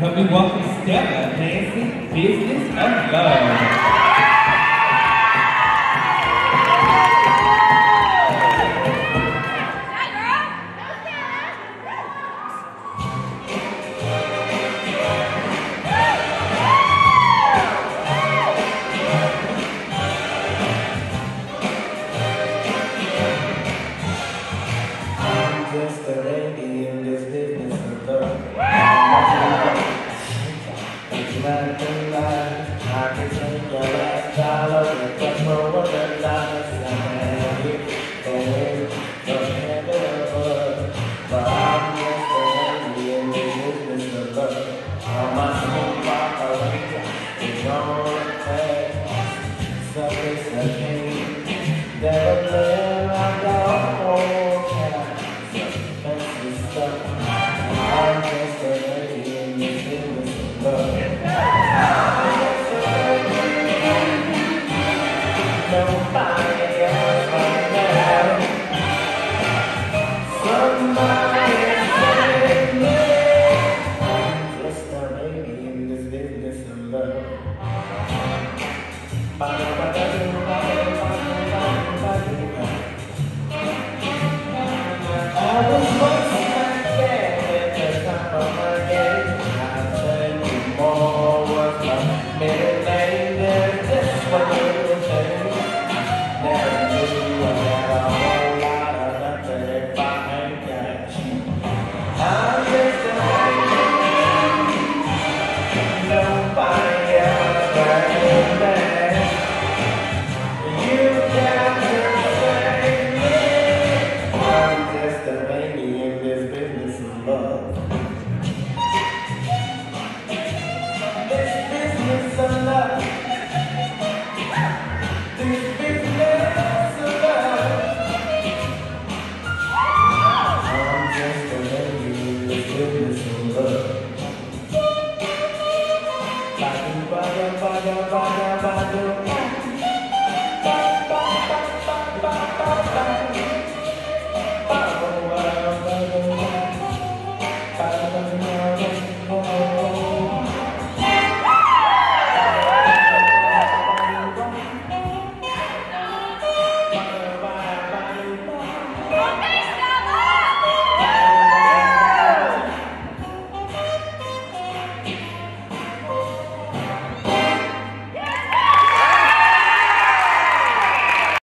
Help me welcome Stella Keaveney, Business of Love. just a lady I can take last dollar and touch more of the